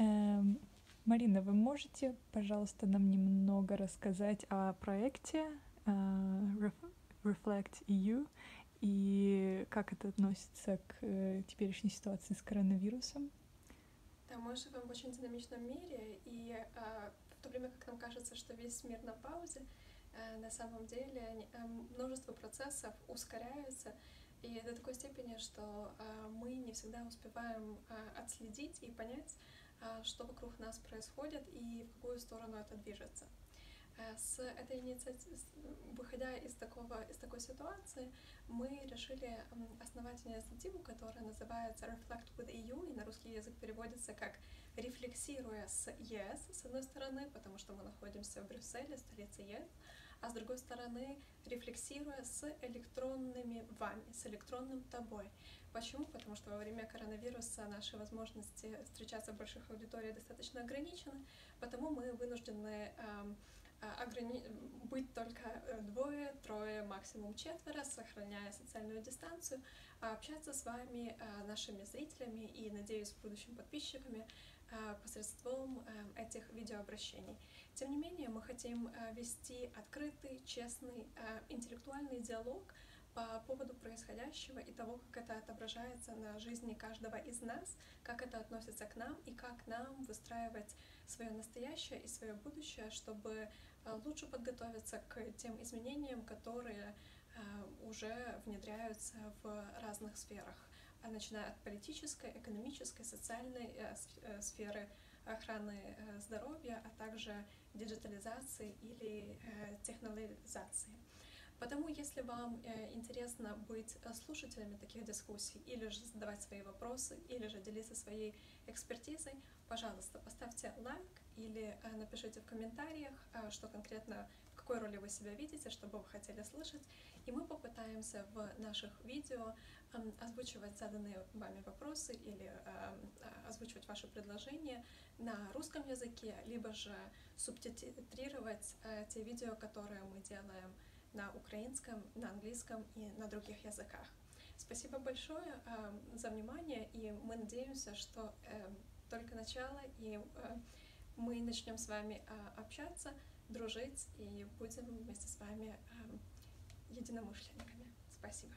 Эм, Марина, вы можете, пожалуйста, нам немного рассказать о проекте э, Reflect EU и как это относится к э, теперешней ситуации с коронавирусом? Да, мы живем в очень динамичном мире, и э, в то время как нам кажется, что весь мир на паузе, э, на самом деле э, множество процессов ускоряются, и до такой степени, что э, мы не всегда успеваем э, отследить и понять, что вокруг нас происходит и в какую сторону это движется. Э, с этой инициативой, выходя из, такого, из такой ситуации, мы решили основать инициативу, которая называется Reflect with EU, и на русский язык переводится как «рефлексируя с ЕС», с одной стороны, потому что мы находимся в Брюсселе, столице ЕС, а с другой стороны, рефлексируя с электронными вами, с электронным тобой. Почему? Потому что во время коронавируса наши возможности встречаться в больших аудиториях достаточно ограничены, потому мы вынуждены э, ограни... быть только э, двое, трое, максимум четверо, сохраняя социальную дистанцию, а общаться с вами, э, нашими зрителями и, надеюсь, будущими подписчиками э, посредством этих видеообращений. Тем не менее, мы хотим вести открытый, честный, интеллектуальный диалог по поводу происходящего и того, как это отображается на жизни каждого из нас, как это относится к нам и как нам выстраивать свое настоящее и свое будущее, чтобы Э, лучше подготовиться к тем изменениям, которые э, уже внедряются в разных сферах, начиная от политической, экономической, социальной э, сферы охраны здоровья, а также диджитализации или технологизации. Потому, если вам интересно быть слушателями таких дискуссий, или же задавать свои вопросы, или же делиться своей экспертизой, пожалуйста, поставьте лайк или э, напишите в комментариях, э, что конкретно, в какой роли вы себя видите, что бы вы хотели слышать, и мы попытаемся в наших видео эм, озвучивать заданные вами вопросы или э, озвучивать ваши предложения на русском языке, либо же субтитрировать те видео, которые мы делаем на украинском, на английском и на других языках. Спасибо большое э, за внимание, и мы надеемся, что э, только начало, и э, мы начнем с вами э, общаться, дружить, и будем вместе с вами э, единомышленниками. Спасибо.